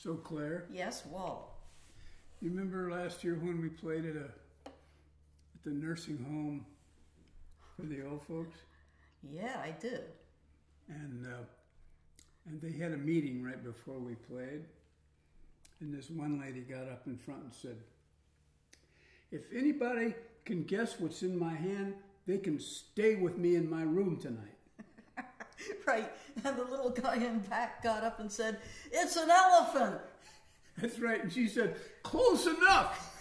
So Clare, Yes, Walt. you remember last year when we played at a at the nursing home for the old folks, Yeah, I do. and uh, and they had a meeting right before we played, and this one lady got up in front and said, "If anybody can guess what's in my hand, they can stay with me in my room tonight." Right. And the little guy in back got up and said, It's an elephant. That's right, and she said, "Close enough."